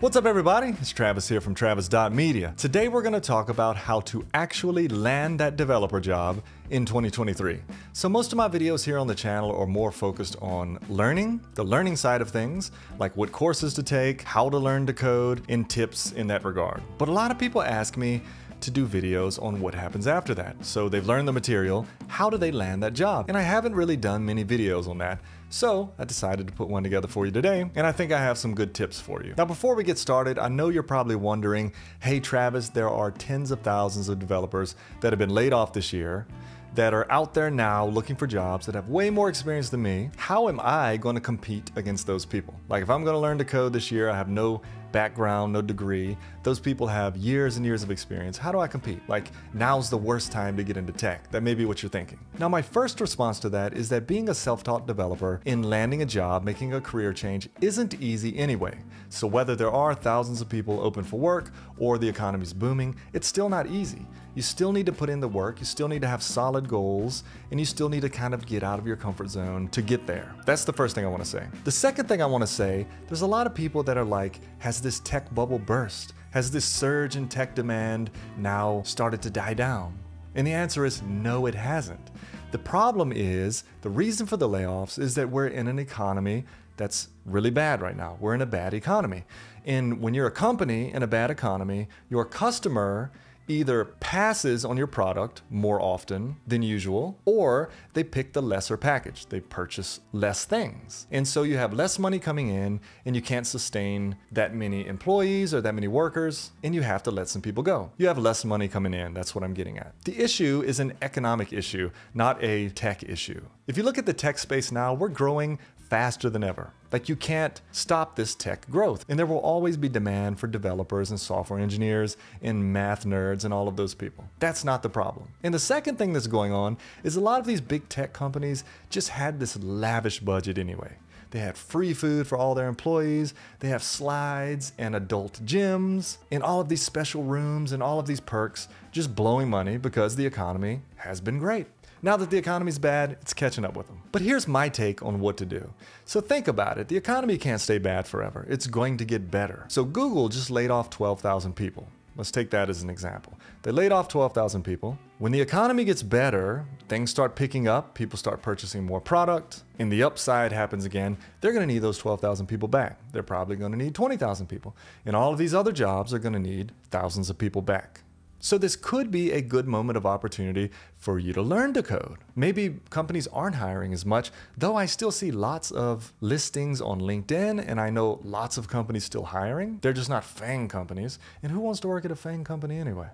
What's up everybody? It's Travis here from Travis.media. Today we're going to talk about how to actually land that developer job in 2023. So most of my videos here on the channel are more focused on learning, the learning side of things, like what courses to take, how to learn to code, and tips in that regard. But a lot of people ask me, to do videos on what happens after that. So they've learned the material, how do they land that job? And I haven't really done many videos on that. So I decided to put one together for you today, and I think I have some good tips for you. Now before we get started, I know you're probably wondering, hey Travis, there are tens of thousands of developers that have been laid off this year that are out there now looking for jobs that have way more experience than me, how am I going to compete against those people? Like if I'm going to learn to code this year, I have no background, no degree. Those people have years and years of experience. How do I compete? Like, now's the worst time to get into tech. That may be what you're thinking. Now, my first response to that is that being a self taught developer in landing a job, making a career change, isn't easy anyway. So, whether there are thousands of people open for work or the economy's booming, it's still not easy. You still need to put in the work, you still need to have solid goals, and you still need to kind of get out of your comfort zone to get there. That's the first thing I want to say. The second thing I want to say, there's a lot of people that are like, has this tech bubble burst? Has this surge in tech demand now started to die down? And the answer is no, it hasn't. The problem is, the reason for the layoffs is that we're in an economy that's really bad right now. We're in a bad economy. And when you're a company in a bad economy, your customer either passes on your product more often than usual, or they pick the lesser package. They purchase less things. And so you have less money coming in and you can't sustain that many employees or that many workers, and you have to let some people go. You have less money coming in. That's what I'm getting at. The issue is an economic issue, not a tech issue. If you look at the tech space now, we're growing faster than ever. Like you can't stop this tech growth. And there will always be demand for developers and software engineers and math nerds and all of those people. That's not the problem. And the second thing that's going on is a lot of these big tech companies just had this lavish budget anyway. They had free food for all their employees. They have slides and adult gyms and all of these special rooms and all of these perks just blowing money because the economy has been great. Now that the economy's bad, it's catching up with them. But here's my take on what to do. So think about it. The economy can't stay bad forever. It's going to get better. So Google just laid off 12,000 people. Let's take that as an example. They laid off 12,000 people. When the economy gets better, things start picking up, people start purchasing more product, and the upside happens again, they're going to need those 12,000 people back. They're probably going to need 20,000 people. And all of these other jobs are going to need thousands of people back. So this could be a good moment of opportunity for you to learn to code. Maybe companies aren't hiring as much, though I still see lots of listings on LinkedIn and I know lots of companies still hiring. They're just not FANG companies. And who wants to work at a FANG company anyway?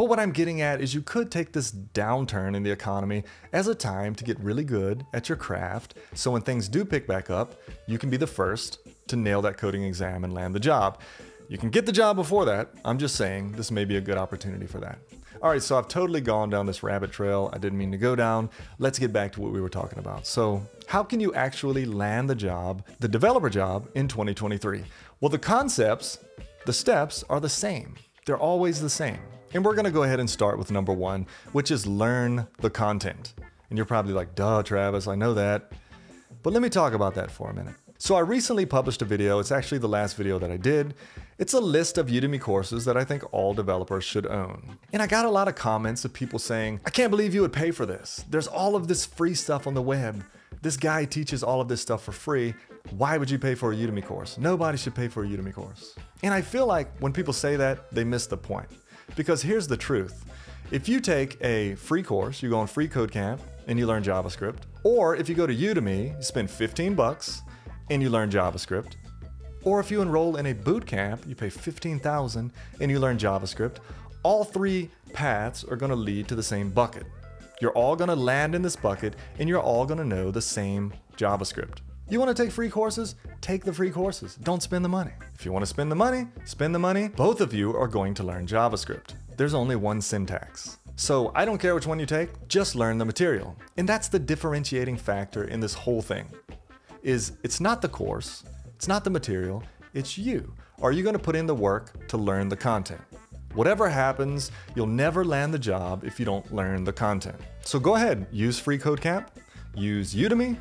But what I'm getting at is you could take this downturn in the economy as a time to get really good at your craft. So when things do pick back up, you can be the first to nail that coding exam and land the job. You can get the job before that. I'm just saying this may be a good opportunity for that. All right, so I've totally gone down this rabbit trail I didn't mean to go down. Let's get back to what we were talking about. So, how can you actually land the job, the developer job, in 2023? Well, the concepts, the steps are the same. They're always the same. And we're gonna go ahead and start with number one, which is learn the content. And you're probably like, duh, Travis, I know that. But let me talk about that for a minute. So I recently published a video, it's actually the last video that I did. It's a list of Udemy courses that I think all developers should own. And I got a lot of comments of people saying, I can't believe you would pay for this. There's all of this free stuff on the web. This guy teaches all of this stuff for free. Why would you pay for a Udemy course? Nobody should pay for a Udemy course. And I feel like when people say that, they miss the point. Because here's the truth. If you take a free course, you go on free code camp and you learn JavaScript, or if you go to Udemy, you spend 15 bucks and you learn JavaScript. Or if you enroll in a boot camp, you pay 15,000 and you learn JavaScript. All three paths are going to lead to the same bucket. You're all going to land in this bucket and you're all going to know the same JavaScript. You want to take free courses? Take the free courses. Don't spend the money. If you want to spend the money, spend the money. Both of you are going to learn JavaScript. There's only one syntax. So I don't care which one you take, just learn the material. And that's the differentiating factor in this whole thing is it's not the course, it's not the material, it's you. Are you going to put in the work to learn the content? Whatever happens, you'll never land the job if you don't learn the content. So go ahead, use Free Code Camp, use Udemy,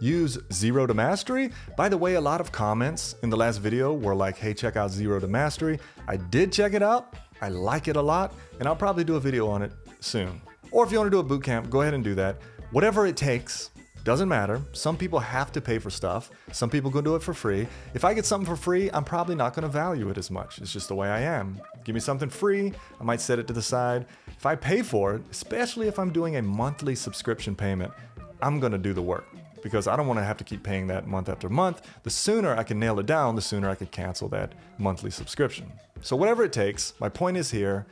Use Zero to Mastery. By the way, a lot of comments in the last video were like, hey, check out Zero to Mastery. I did check it out. I like it a lot, and I'll probably do a video on it soon. Or if you want to do a boot camp, go ahead and do that. Whatever it takes, doesn't matter. Some people have to pay for stuff. Some people go do it for free. If I get something for free, I'm probably not going to value it as much. It's just the way I am. Give me something free, I might set it to the side. If I pay for it, especially if I'm doing a monthly subscription payment, I'm going to do the work because I don't want to have to keep paying that month after month. The sooner I can nail it down, the sooner I can cancel that monthly subscription. So whatever it takes, my point is here,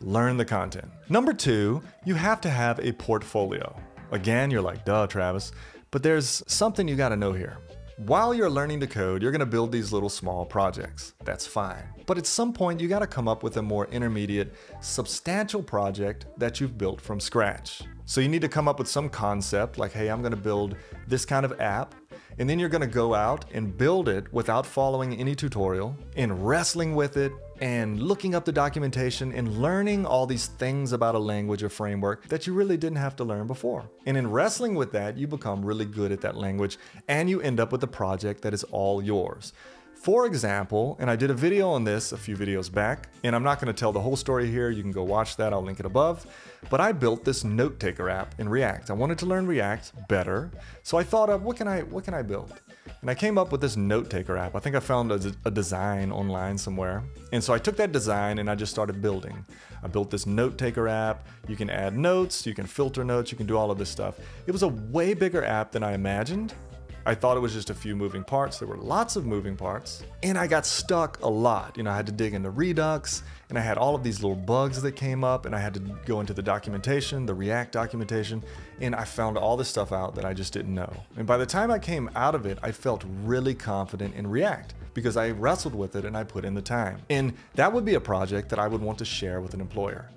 learn the content. Number two, you have to have a portfolio. Again, you're like, duh, Travis. But there's something you gotta know here. While you're learning to code, you're gonna build these little small projects. That's fine. But at some point, you gotta come up with a more intermediate, substantial project that you've built from scratch. So you need to come up with some concept like, hey, I'm gonna build this kind of app and then you're gonna go out and build it without following any tutorial and wrestling with it and looking up the documentation and learning all these things about a language or framework that you really didn't have to learn before. And in wrestling with that, you become really good at that language and you end up with a project that is all yours. For example, and I did a video on this a few videos back, and I'm not going to tell the whole story here, you can go watch that, I'll link it above, but I built this note taker app in React. I wanted to learn React better, so I thought of what can I what can I build? And I came up with this note taker app. I think I found a, a design online somewhere. And so I took that design and I just started building. I built this note taker app. You can add notes, you can filter notes, you can do all of this stuff. It was a way bigger app than I imagined, I thought it was just a few moving parts. There were lots of moving parts, and I got stuck a lot. You know, I had to dig into Redux, and I had all of these little bugs that came up, and I had to go into the documentation, the React documentation, and I found all this stuff out that I just didn't know. And by the time I came out of it, I felt really confident in React because I wrestled with it and I put in the time. And that would be a project that I would want to share with an employer.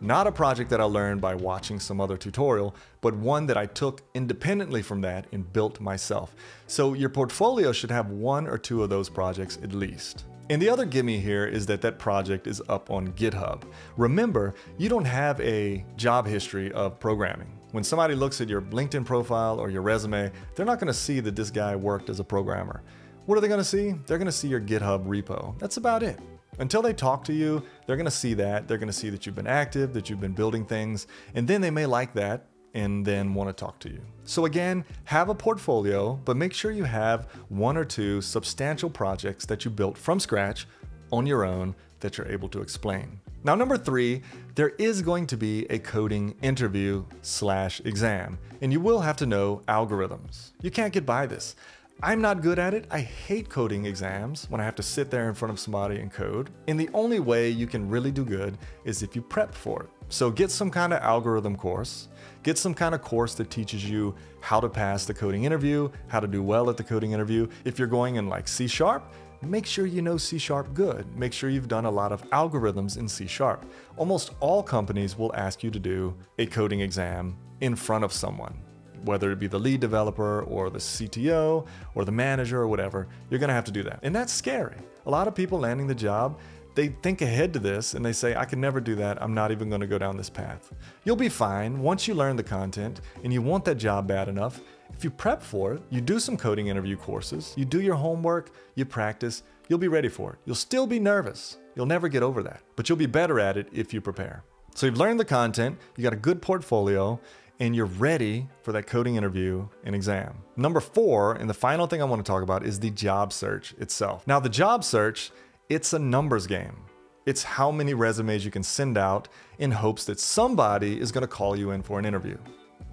Not a project that I learned by watching some other tutorial, but one that I took independently from that and built myself. So your portfolio should have one or two of those projects at least. And the other gimme here is that that project is up on GitHub. Remember, you don't have a job history of programming. When somebody looks at your LinkedIn profile or your resume, they're not gonna see that this guy worked as a programmer. What are they gonna see? They're gonna see your GitHub repo. That's about it. Until they talk to you, they're going to see that. They're going to see that you've been active, that you've been building things, and then they may like that and then want to talk to you. So again, have a portfolio, but make sure you have one or two substantial projects that you built from scratch on your own that you're able to explain. Now, number three, there is going to be a coding interview slash exam, and you will have to know algorithms. You can't get by this. I'm not good at it. I hate coding exams when I have to sit there in front of somebody and code. And the only way you can really do good is if you prep for it. So get some kind of algorithm course, get some kind of course that teaches you how to pass the coding interview, how to do well at the coding interview. If you're going in like C Sharp, make sure you know C Sharp good. Make sure you've done a lot of algorithms in C Sharp. Almost all companies will ask you to do a coding exam in front of someone whether it be the lead developer or the CTO or the manager or whatever, you're gonna have to do that. And that's scary. A lot of people landing the job, they think ahead to this and they say, I can never do that. I'm not even gonna go down this path. You'll be fine once you learn the content and you want that job bad enough. If you prep for it, you do some coding interview courses, you do your homework, you practice, you'll be ready for it. You'll still be nervous. You'll never get over that, but you'll be better at it if you prepare. So you've learned the content, you got a good portfolio, and you're ready for that coding interview and exam. Number four, and the final thing I want to talk about is the job search itself. Now, the job search, it's a numbers game. It's how many resumes you can send out in hopes that somebody is going to call you in for an interview.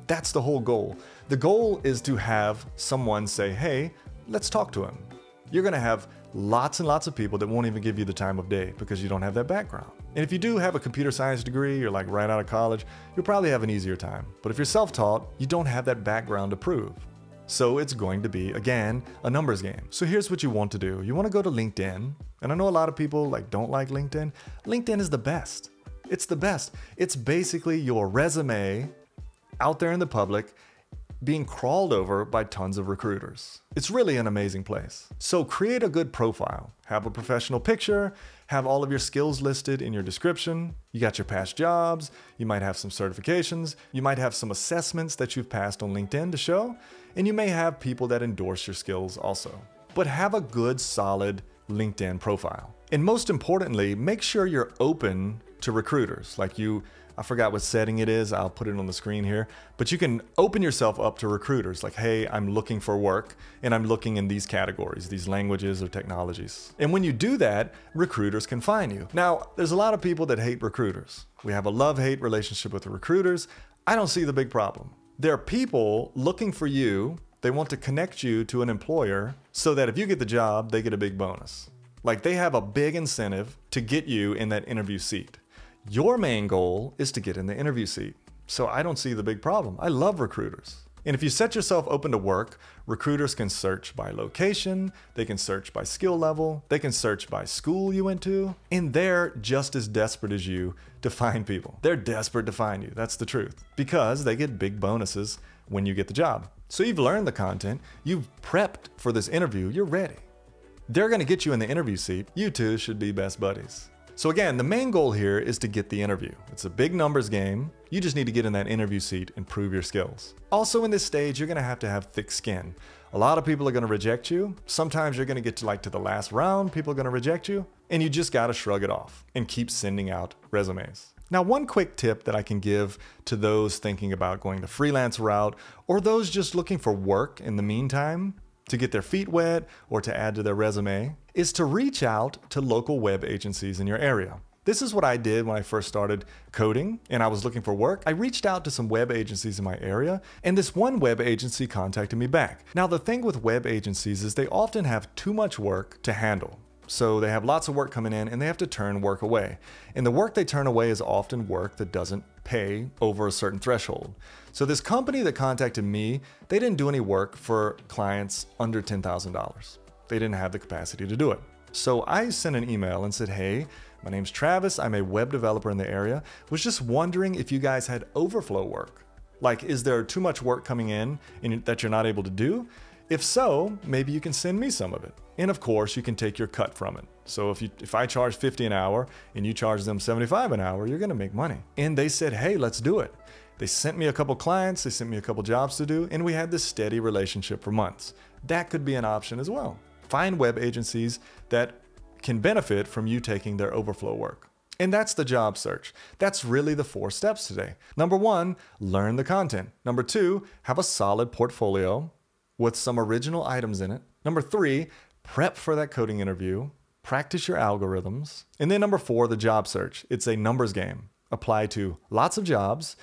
That's the whole goal. The goal is to have someone say, hey, let's talk to him. You're going to have lots and lots of people that won't even give you the time of day because you don't have that background. And if you do have a computer science degree, you're like right out of college, you'll probably have an easier time. But if you're self-taught, you don't have that background to prove. So it's going to be, again, a numbers game. So here's what you want to do. You want to go to LinkedIn. And I know a lot of people like don't like LinkedIn. LinkedIn is the best. It's the best. It's basically your resume out there in the public being crawled over by tons of recruiters. It's really an amazing place. So create a good profile, have a professional picture, have all of your skills listed in your description. You got your past jobs, you might have some certifications, you might have some assessments that you've passed on LinkedIn to show, and you may have people that endorse your skills also. But have a good, solid LinkedIn profile. And most importantly, make sure you're open to recruiters. Like you, I forgot what setting it is, I'll put it on the screen here. But you can open yourself up to recruiters like, hey, I'm looking for work and I'm looking in these categories, these languages or technologies. And when you do that, recruiters can find you. Now, there's a lot of people that hate recruiters. We have a love hate relationship with recruiters. I don't see the big problem. There are people looking for you they want to connect you to an employer so that if you get the job, they get a big bonus. Like they have a big incentive to get you in that interview seat. Your main goal is to get in the interview seat. So I don't see the big problem. I love recruiters. And if you set yourself open to work, recruiters can search by location, they can search by skill level, they can search by school you went to, and they're just as desperate as you to find people. They're desperate to find you, that's the truth, because they get big bonuses when you get the job. So you've learned the content, you've prepped for this interview, you're ready. They're gonna get you in the interview seat. You two should be best buddies. So again, the main goal here is to get the interview. It's a big numbers game. You just need to get in that interview seat and prove your skills. Also in this stage, you're gonna have to have thick skin. A lot of people are gonna reject you. Sometimes you're gonna get to like to the last round, people are gonna reject you, and you just gotta shrug it off and keep sending out resumes. Now, one quick tip that I can give to those thinking about going the freelance route or those just looking for work in the meantime to get their feet wet or to add to their resume is to reach out to local web agencies in your area. This is what I did when I first started coding and I was looking for work. I reached out to some web agencies in my area and this one web agency contacted me back. Now, the thing with web agencies is they often have too much work to handle. So they have lots of work coming in and they have to turn work away. And the work they turn away is often work that doesn't pay over a certain threshold. So this company that contacted me, they didn't do any work for clients under $10,000. They didn't have the capacity to do it. So I sent an email and said, hey, my name's Travis. I'm a web developer in the area. Was just wondering if you guys had overflow work. Like, is there too much work coming in that you're not able to do? If so, maybe you can send me some of it. And of course, you can take your cut from it. So if you if I charge 50 an hour and you charge them 75 an hour, you're going to make money. And they said, "Hey, let's do it." They sent me a couple clients, they sent me a couple jobs to do, and we had this steady relationship for months. That could be an option as well. Find web agencies that can benefit from you taking their overflow work. And that's the job search. That's really the four steps today. Number one, learn the content. Number two, have a solid portfolio with some original items in it. Number three, prep for that coding interview, practice your algorithms. And then number four, the job search. It's a numbers game. Apply to lots of jobs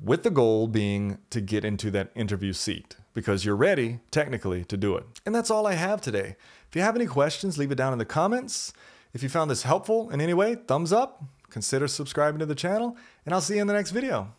with the goal being to get into that interview seat because you're ready technically to do it. And that's all I have today. If you have any questions, leave it down in the comments. If you found this helpful in any way, thumbs up, consider subscribing to the channel, and I'll see you in the next video.